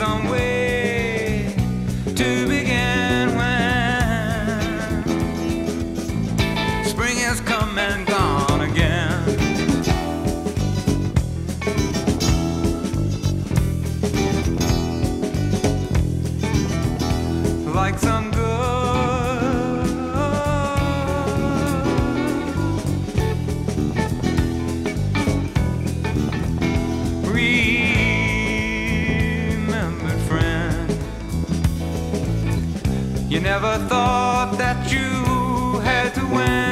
long way to begin when spring has come and You never thought that you had to win.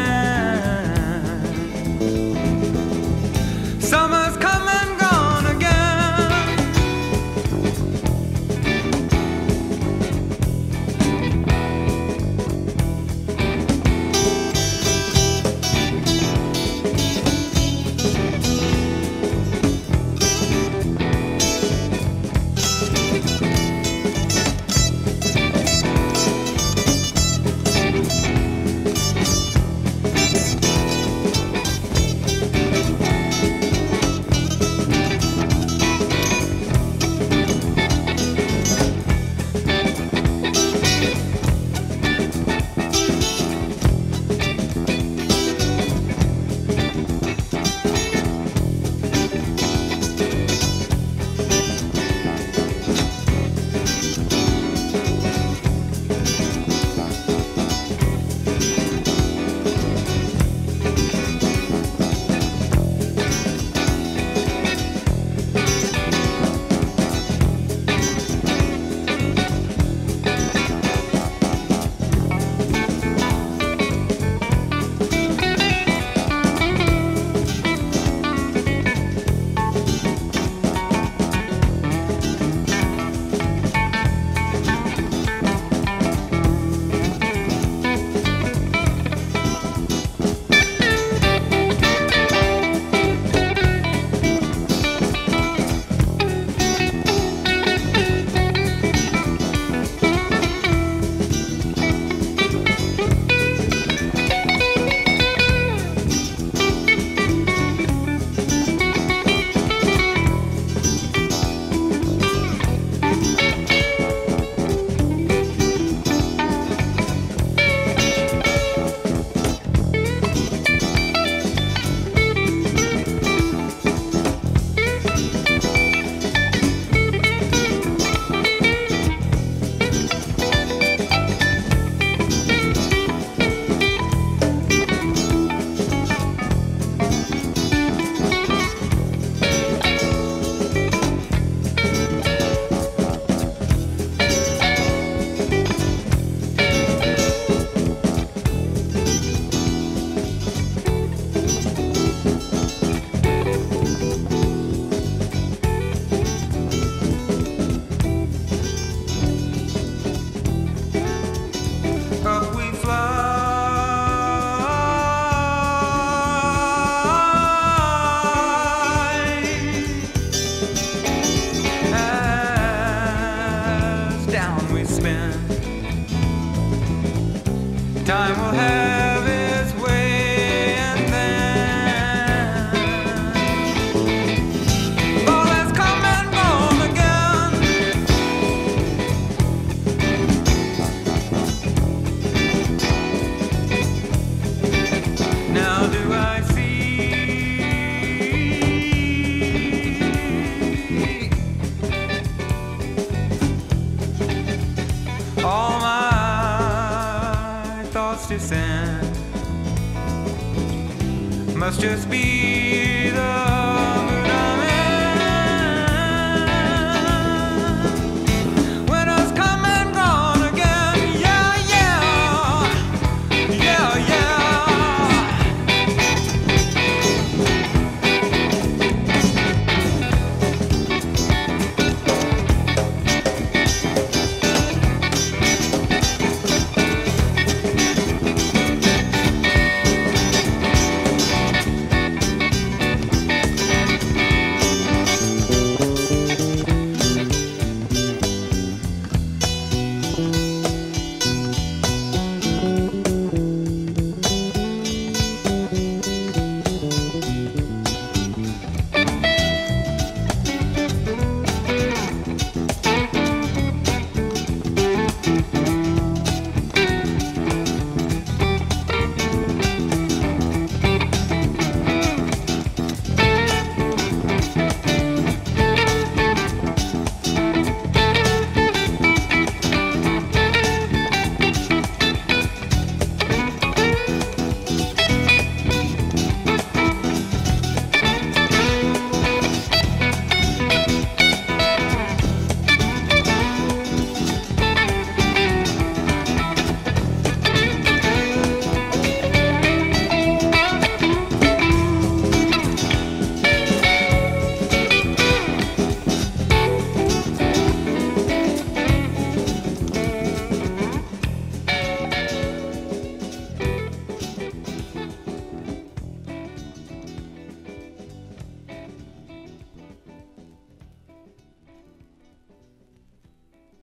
Must just be the